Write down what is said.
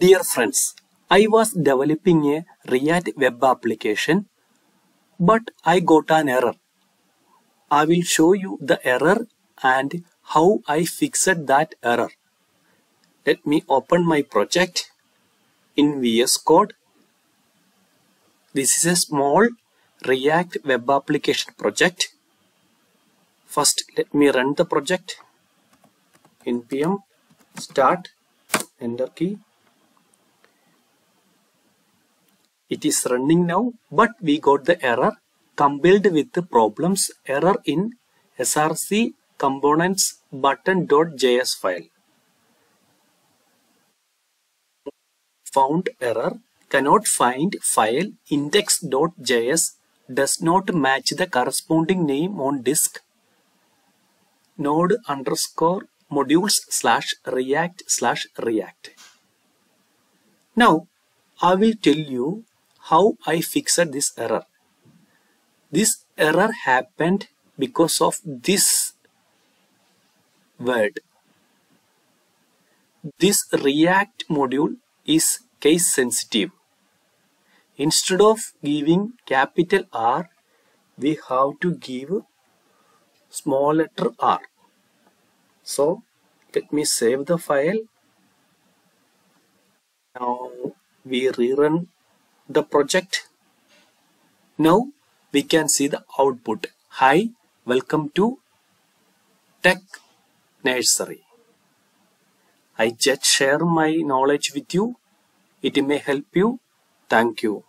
Dear friends, I was developing a React web application, but I got an error. I will show you the error and how I fixed that error. Let me open my project in VS Code. This is a small React web application project. First, let me run the project. npm start enter key it is running now but we got the error compiled with the problems error in src components button.js file found error cannot find file index.js does not match the corresponding name on disk node underscore modules slash react slash react. Now I will tell you how I fixed this error. This error happened because of this word. This react module is case sensitive. Instead of giving capital R, we have to give small letter r. So let me save the file. Now we rerun the project. Now we can see the output. Hi, welcome to Tech Nursery. I just share my knowledge with you. It may help you. Thank you.